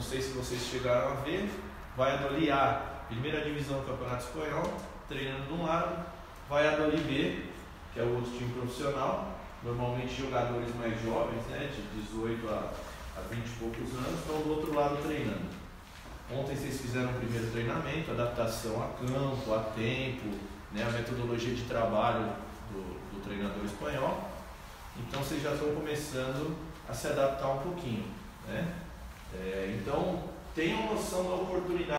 não sei se vocês chegaram a ver, Valladolid A, primeira divisão do Campeonato Espanhol, treinando de um lado, Valladolid B, que é o outro time profissional, normalmente jogadores mais jovens, né, de 18 a, a 20 e poucos anos, estão do outro lado treinando. Ontem vocês fizeram o primeiro treinamento, adaptação a campo, a tempo, né, a metodologia de trabalho do, do treinador espanhol. Então vocês já estão começando a se adaptar um pouquinho. Tenham noção da oportunidade.